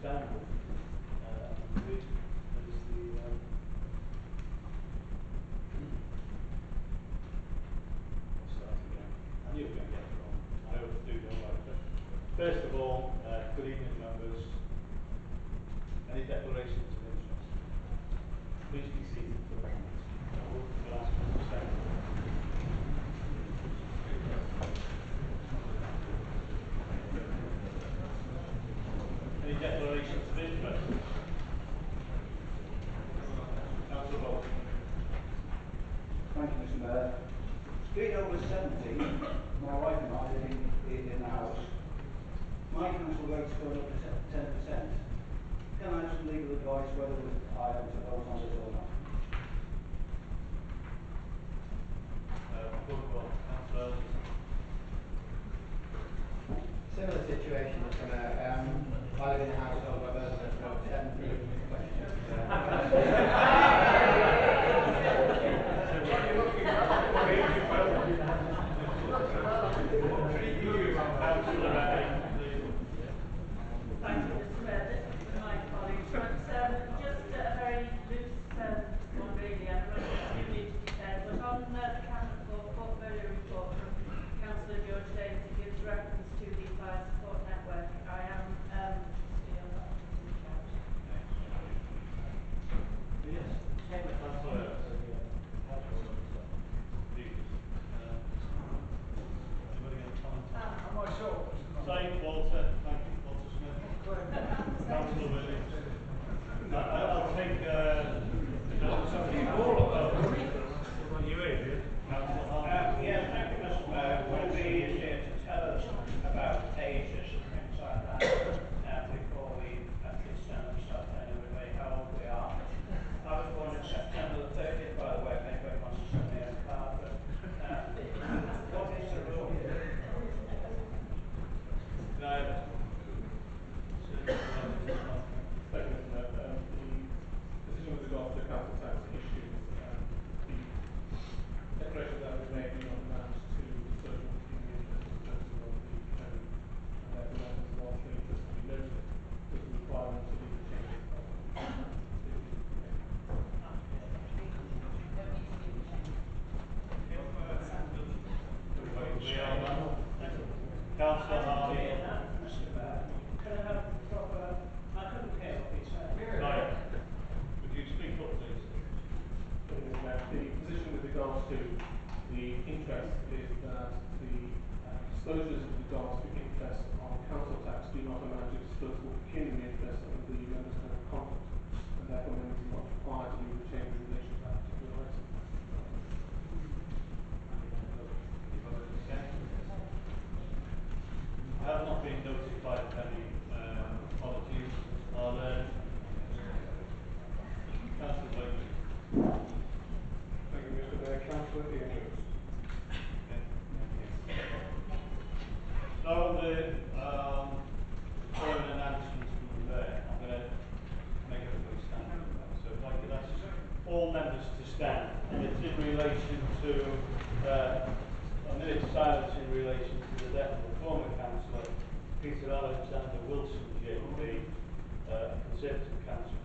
時間力 relations business. little. regards to interest on council tax do not amount to disclosable pecuniary interest under the Uganda Standard Conference, and therefore members not required to be members to stand, and it's in relation to uh, a minute's silence in relation to the death of the former councillor, Peter Alexander Wilson, JP, uh, Conservative councillor.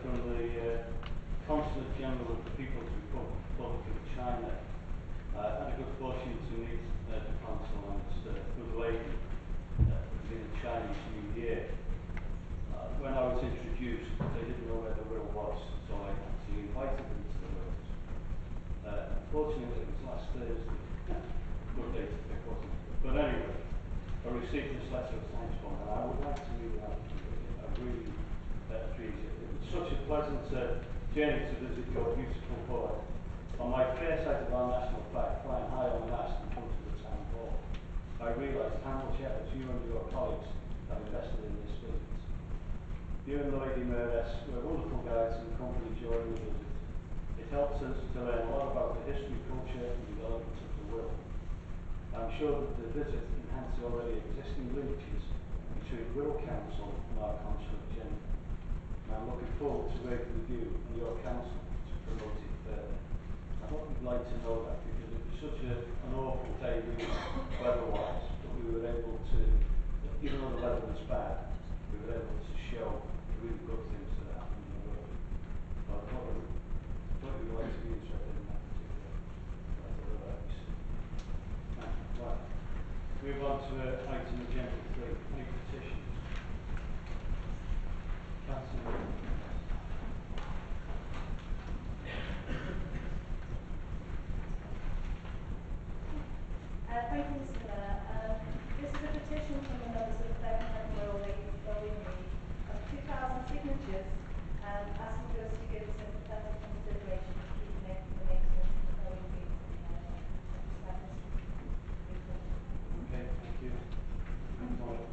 From the uh, Consulate General of the People's Republic, of China. Uh, had a good fortune to meet uh, the consul and his uh, good lady uh, in the Chinese New Year. Uh, when I was introduced, they didn't know where the Wirral was, so I actually invited them to the Wirral. Uh, unfortunately, it was last Thursday. good day to pick, wasn't it? But anyway, I received this letter of thanks from her. I would like to read out to you. I really uh, appreciate it. Such a pleasant uh, journey to visit your beautiful port. On my first sight of our national flag flying high on the mast in front of the town hall, I realised how much effort you and your colleagues have invested in this visit. You and the Lady Mayoress were wonderful guides and company during the visit. It helps us to learn a lot about the history, culture and development of the Wirral. I'm sure that the visit enhances already existing linkages between Wirral Council and our Consulate General. I'm looking forward to working with you and your council to promote it further. I thought you'd like to know that because it was such a, an awful day weather-wise, we were able to, even though the weather was bad, we were able to show the really good things that happened in the Wirral. So I thought, it- thought you'd like to be interested in that particular, particular advice. Right. Move on to uh, item agenda three, any petitions? Councillor. Uh, thank you, Mr Mayor. Um, this is a petition from the members of the Birkenhead Royal Ladies Bowling League of 2,000 signatures um, asking us to give sympathetic consideration to keeping it the maintenance of the bowling green in uh, established. Okay, thank you. Councillor.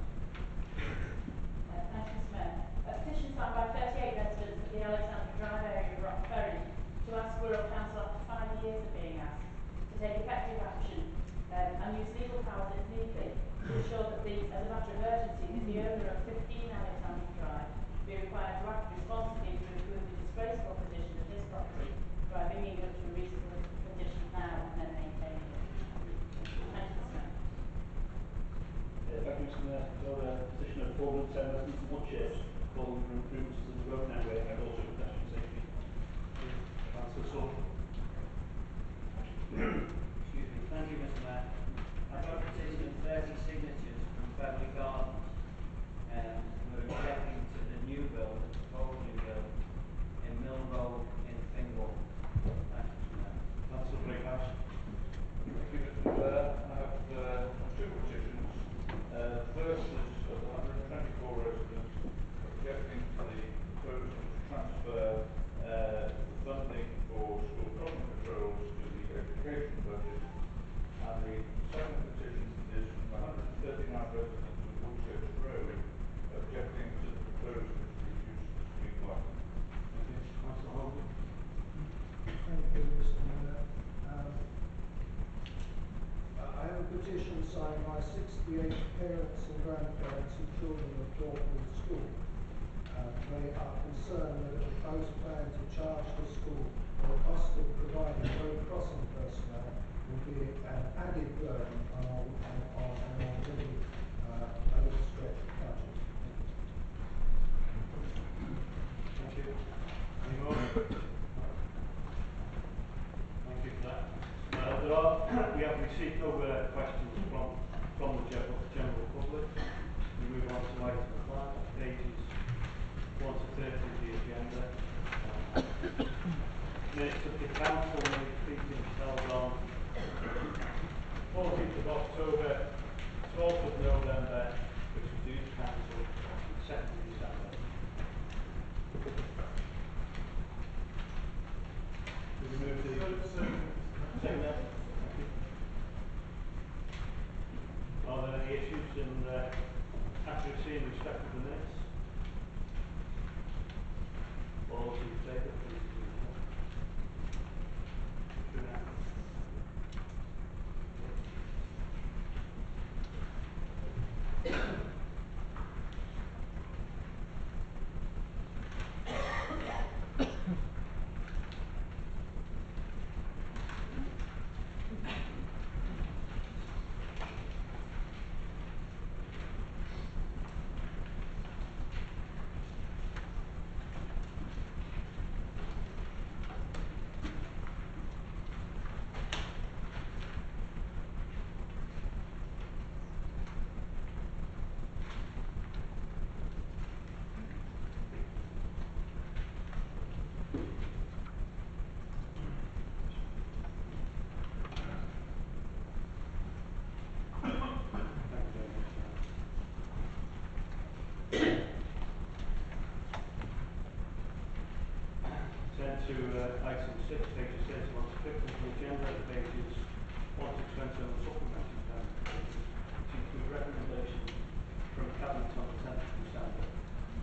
Uh, thank you, Mr Mayor. A petition signed by 38 residents of the Alexandra Drive area of Rock Ferry to ask Wirral Council after five years of being asked to take effective action um, and use legal powers if need be to ensure that the, as a matter of urgency, that the owner of 15 Alexandra Drive be required to act responsibly to improve the disgraceful condition of this property by bringing it up to a reasonable condition now and then maintaining it. Thank you, Mr Mayor. Uh, thank you, Mr Mayor. So, uh, petition of four hundred ten residents of Woodchurch calling for improvements to the road network and also pedestrian safety. Councillor Sullivan. Excuse me, thank you, Mr Mayor. I've got a petition of thirty signatures from Beverley Gardens, um, who are objecting to the new build, the proposed new build, in Mill Road in Thingwall. Thank you, Mr Mayor. Councillor Brickhouse. Thank you, Mr. Chair. I have uh, two petitions. Uh, first is of the 124 residents objecting to the proposal to transfer uh, funding for school crossing patrols to the education budget. And the second petition is from 139 residents of Woodchurch Road objecting to the proposal to reduce the street lighting. Thank you. Councillor Holden. Thank you, Mr Mayor. Um, I have a petition signed by sixty-eight parents and grandparents of children at Dortmund School. Uh, they are concerned that a proposed plan to charge the school for the cost of providing road crossing personnel will be an added burden on our, on, on an already, uh, overstretched budget. Thank you. Any more? Thank you for that. Uh, there are, we have received no uh, questions from, from the general, general public. We move on to item five, pages one to thirty of the agenda. Um, Minutes of the council meeting held on fourteenth of October, twelfth of November, which was the youth council, and second of December. We remove the. Second that. Thank you. Are there any issues in uh, accuracy in respect of the minutes? All those in favour, please do so. Two now. Item six, pages thirty-one to fifty of the agenda, pages one to twenty on the supplementary pages, which include recommendations from cabinet on the tenth of December,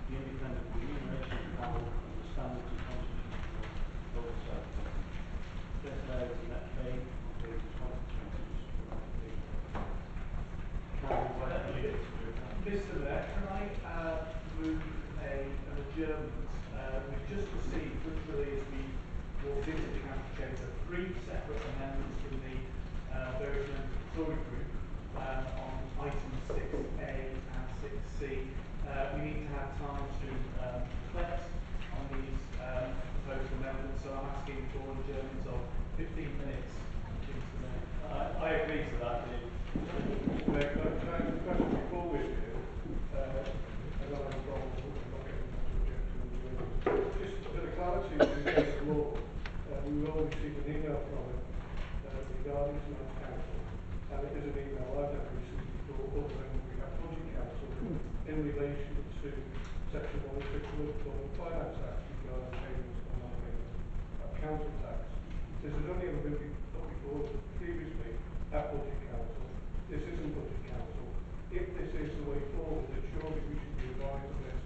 the independent remuneration panel and the standards and constitutional oversight committee. This layer is net pay on pages one to twenty of the supplementary pages. Can a to do that? Mr Mayor, can I uh, move a, an adjournment? Uh, we've just received, literally we walked into the council chamber, three separate amendments from the uh, members of the Tory group um, on items six A and six C. Uh, we need to have time to um, reflect on these um, proposed amendments, so I'm asking for an adjournment of fifteen minutes. Mr Mayor. I, I agree to that, Dave. Mr. Mayor, can I, can I ask a question before we do? Uh, I don't have a problem with it, I'm not getting much objection to it. Just a bit of clarity with the case of law. Uh, we will receive an email from it, uh, regarding tonight's council. And it is an email I've never received before, other than we have budget council in relation to section one oh six of the Public Finance Act regarding payments and non-payment of council tax. This has only ever been put before previously at budget council. This isn't budget council. If this is the way forward, then surely we should be advised of this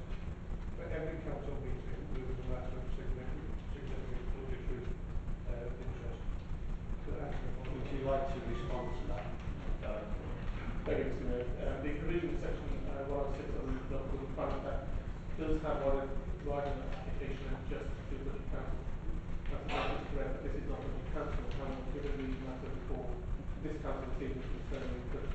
for every council meeting with a matter of significant, significant budgetary, uh, interest. So that's the point. Would you like to respond to that? Uh, Thank you, Mr Mayor. Um, the provision section uh, one oh six of the local finance act does have one right an application of just to the council. That's that's correct, but this is not a council, however, given the matter for this council decision concerning the